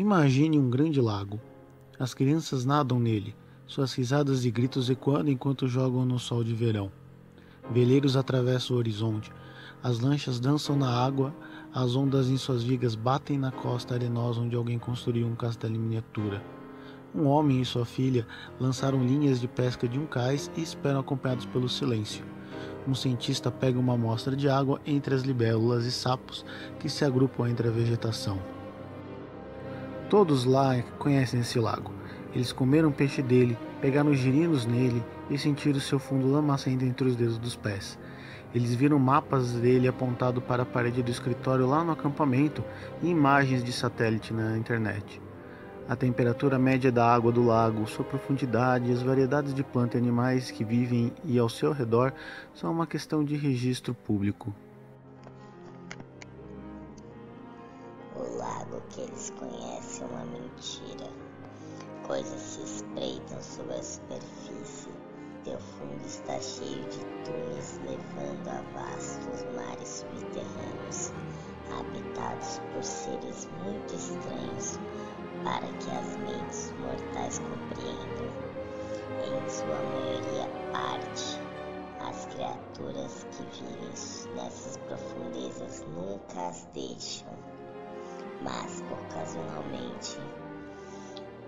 Imagine um grande lago. As crianças nadam nele, suas risadas e gritos ecoando enquanto jogam no sol de verão. Veleiros atravessam o horizonte, as lanchas dançam na água, as ondas em suas vigas batem na costa arenosa onde alguém construiu um castelo em miniatura. Um homem e sua filha lançaram linhas de pesca de um cais e esperam acompanhados pelo silêncio. Um cientista pega uma amostra de água entre as libélulas e sapos que se agrupam entre a vegetação. Todos lá conhecem esse lago. Eles comeram peixe dele, pegaram girinos nele e sentiram seu fundo lamacento entre os dedos dos pés. Eles viram mapas dele apontado para a parede do escritório lá no acampamento e imagens de satélite na internet. A temperatura média da água do lago, sua profundidade e as variedades de plantas e animais que vivem e ao seu redor são uma questão de registro público. Teu fundo está cheio de túneis levando a vastos mares subterrâneos, habitados por seres muito estranhos para que as mentes mortais compreendam, em sua maioria parte, as criaturas que vivem nessas profundezas nunca as deixam, mas ocasionalmente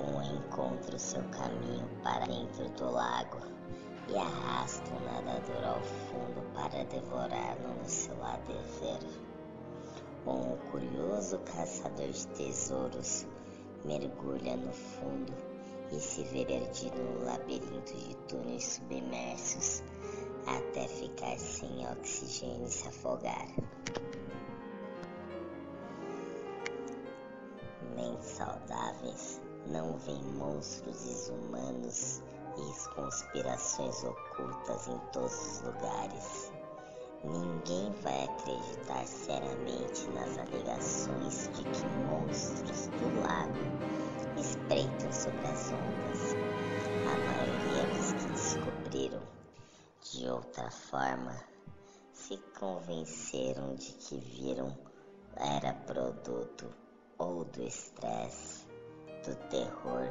um encontra o seu caminho para dentro do lago e arrasta o nadador ao fundo para devorá-lo no seu ladezeiro. Um curioso caçador de tesouros mergulha no fundo e se vê perdido no labirinto de túneis submersos até ficar sem oxigênio e se afogar. Mentes saudáveis não veem monstros desumanos e conspirações ocultas em todos os lugares. Ninguém vai acreditar seriamente nas alegações de que monstros do lago espreitam sobre as ondas. A maioria dos que descobriram de outra forma se convenceram de que viram era produto ou do estresse, do terror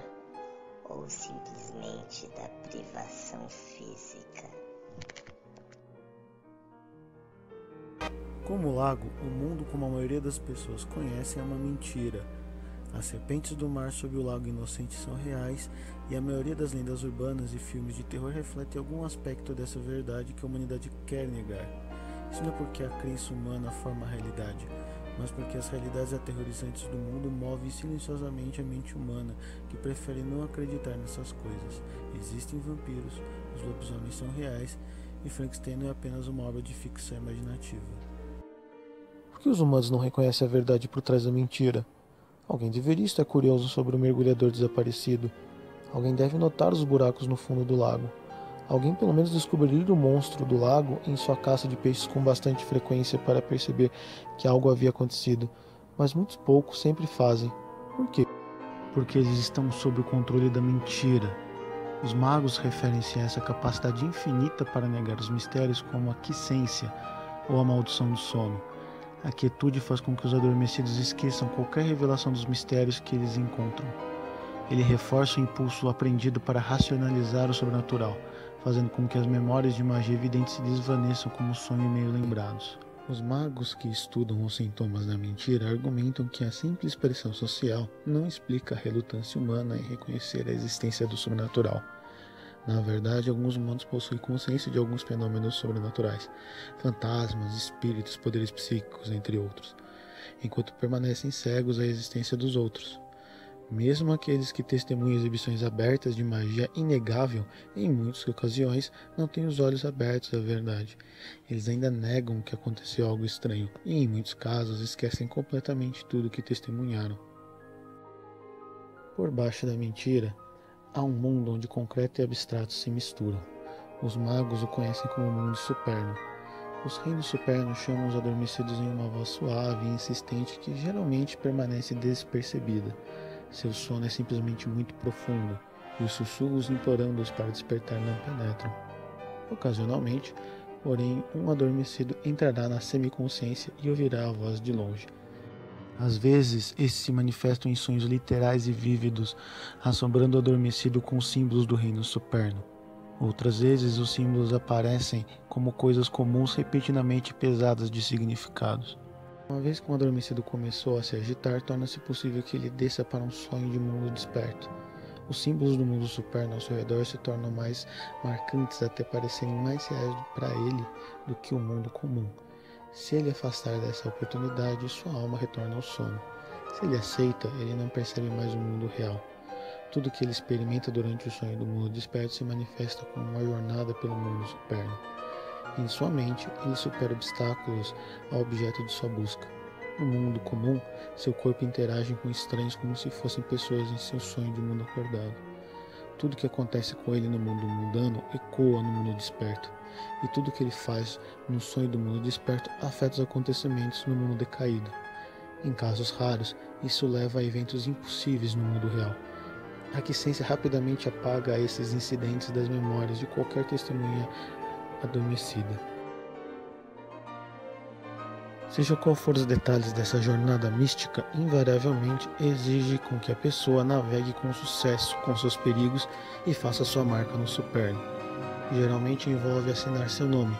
ou simplesmente da privação física. Como lago, o mundo como a maioria das pessoas conhecem é uma mentira. As serpentes do mar sob o lago inocente são reais e a maioria das lendas urbanas e filmes de terror reflete algum aspecto dessa verdade que a humanidade quer negar. Isso não é porque a crença humana forma a realidade, mas porque as realidades aterrorizantes do mundo movem silenciosamente a mente humana, que prefere não acreditar nessas coisas. Existem vampiros, os lobisomens são reais e Frankenstein é apenas uma obra de ficção imaginativa que os humanos não reconhecem a verdade por trás da mentira? Alguém deveria estar curioso sobre o mergulhador desaparecido. Alguém deve notar os buracos no fundo do lago. Alguém pelo menos descobrir o monstro do lago em sua caça de peixes com bastante frequência para perceber que algo havia acontecido. Mas muitos poucos sempre fazem. Por quê? Porque eles estão sob o controle da mentira. Os magos referem-se a essa capacidade infinita para negar os mistérios como a quicência ou a maldição do sono. A quietude faz com que os adormecidos esqueçam qualquer revelação dos mistérios que eles encontram. Ele reforça o impulso aprendido para racionalizar o sobrenatural, fazendo com que as memórias de magia evidente se desvaneçam como sonho meio lembrados. Os magos que estudam os sintomas da mentira argumentam que a simples pressão social não explica a relutância humana em reconhecer a existência do sobrenatural. Na verdade, alguns humanos possuem consciência de alguns fenômenos sobrenaturais, fantasmas, espíritos, poderes psíquicos, entre outros, enquanto permanecem cegos à existência dos outros. Mesmo aqueles que testemunham exibições abertas de magia inegável, em muitas ocasiões não têm os olhos abertos à verdade. Eles ainda negam que aconteceu algo estranho e, em muitos casos, esquecem completamente tudo que testemunharam. Por baixo da mentira, Há um mundo onde concreto e abstrato se misturam. Os magos o conhecem como mundo superno. Os reinos supernos chamam os adormecidos em uma voz suave e insistente que geralmente permanece despercebida. Seu sono é simplesmente muito profundo e os sussurros implorando-os para despertar não penetram. Ocasionalmente, porém, um adormecido entrará na semiconsciência e ouvirá a voz de longe. Às vezes, esses se manifestam em sonhos literais e vívidos, assombrando o adormecido com símbolos do reino superno. Outras vezes, os símbolos aparecem como coisas comuns repetidamente pesadas de significados. Uma vez que o adormecido começou a se agitar, torna-se possível que ele desça para um sonho de mundo desperto. Os símbolos do mundo superno ao seu redor se tornam mais marcantes até parecerem mais reais para ele do que o mundo comum. Se ele afastar dessa oportunidade, sua alma retorna ao sono. Se ele aceita, ele não percebe mais o mundo real. Tudo que ele experimenta durante o sonho do mundo desperto se manifesta como uma jornada pelo mundo superno. Em sua mente, ele supera obstáculos ao objeto de sua busca. No mundo comum, seu corpo interage com estranhos como se fossem pessoas em seu sonho de mundo acordado. Tudo que acontece com ele no mundo mundano ecoa no mundo desperto e tudo que ele faz no sonho do mundo desperto afeta os acontecimentos no mundo decaído. Em casos raros, isso leva a eventos impossíveis no mundo real. A quisência rapidamente apaga esses incidentes das memórias de qualquer testemunha adormecida. Seja qual for os detalhes dessa jornada mística, invariavelmente exige com que a pessoa navegue com sucesso com seus perigos e faça sua marca no superno geralmente envolve assinar seu nome,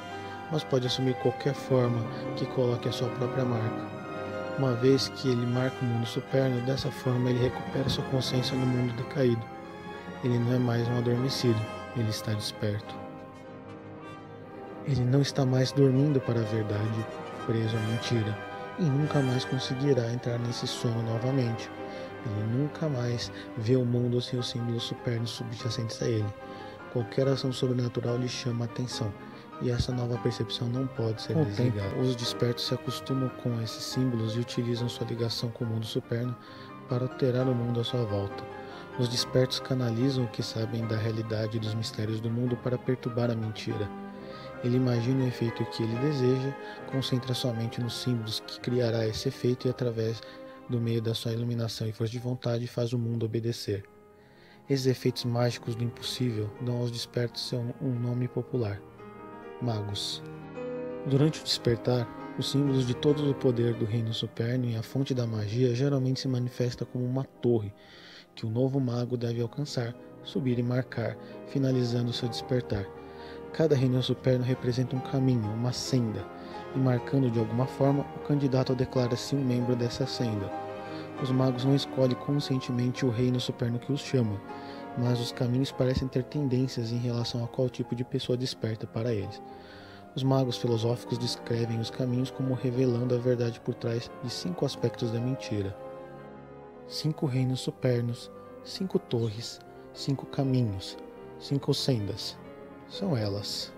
mas pode assumir qualquer forma que coloque a sua própria marca. Uma vez que ele marca o mundo superno, dessa forma ele recupera sua consciência no mundo decaído. Ele não é mais um adormecido, ele está desperto. Ele não está mais dormindo para a verdade, preso à mentira, e nunca mais conseguirá entrar nesse sono novamente. Ele nunca mais vê o mundo sem os símbolos supernos subjacentes a ele. Qualquer ação sobrenatural lhe chama a atenção, e essa nova percepção não pode ser com desligada. Tempo, os despertos se acostumam com esses símbolos e utilizam sua ligação com o mundo superno para alterar o mundo à sua volta. Os despertos canalizam o que sabem da realidade e dos mistérios do mundo para perturbar a mentira. Ele imagina o efeito que ele deseja, concentra sua mente nos símbolos que criará esse efeito e, através do meio da sua iluminação e força de vontade, faz o mundo obedecer. Esses efeitos mágicos do impossível dão aos despertos um nome popular: magos. Durante o despertar, os símbolos de todo o poder do reino superno e a fonte da magia geralmente se manifesta como uma torre que o novo mago deve alcançar, subir e marcar, finalizando seu despertar. Cada reino superno representa um caminho, uma senda, e marcando de alguma forma, o candidato declara-se um membro dessa senda. Os magos não escolhem conscientemente o reino superno que os chama, mas os caminhos parecem ter tendências em relação a qual tipo de pessoa desperta para eles. Os magos filosóficos descrevem os caminhos como revelando a verdade por trás de cinco aspectos da mentira: cinco reinos supernos, cinco torres, cinco caminhos, cinco sendas. São elas: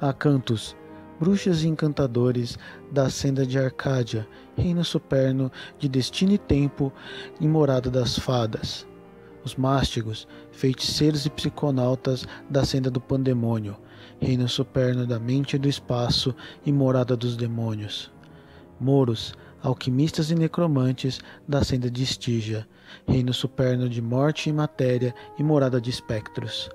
Acantos, bruxas e encantadores da senda de Arcádia, reino superno de destino e tempo e morada das fadas. Os mástigos, feiticeiros e psiconautas da senda do pandemônio, reino superno da mente e do espaço e morada dos demônios. Moros, alquimistas e necromantes da senda de Estígia, reino superno de morte e matéria e morada de espectros.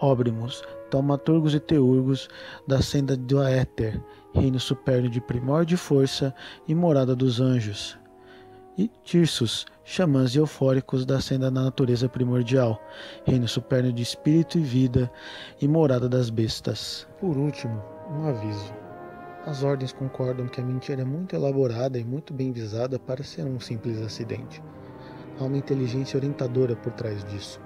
Óbrimos, taumaturgos e teurgos da senda do éter, reino superno de primórdio e força e morada dos anjos. E Tirsos, xamãs e eufóricos da senda da natureza primordial, reino superno de espírito e vida e morada das bestas. Por último, um aviso. As ordens concordam que a mentira é muito elaborada e muito bem visada para ser um simples acidente. Há uma inteligência orientadora por trás disso.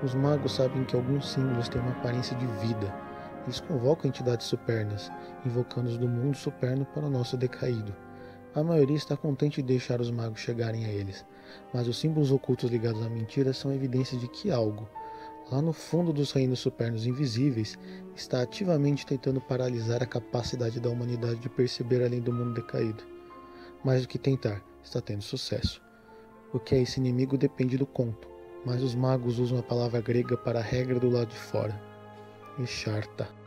Os magos sabem que alguns símbolos têm uma aparência de vida. Eles convocam entidades supernas, invocando-os do mundo superno para o nosso decaído. A maioria está contente de deixar os magos chegarem a eles, mas os símbolos ocultos ligados à mentira são evidências de que algo, lá no fundo dos reinos supernos invisíveis, está ativamente tentando paralisar a capacidade da humanidade de perceber além do mundo decaído. Mais do que tentar, está tendo sucesso. O que é esse inimigo depende do conto mas os magos usam a palavra grega para a regra do lado de fora, Echarta.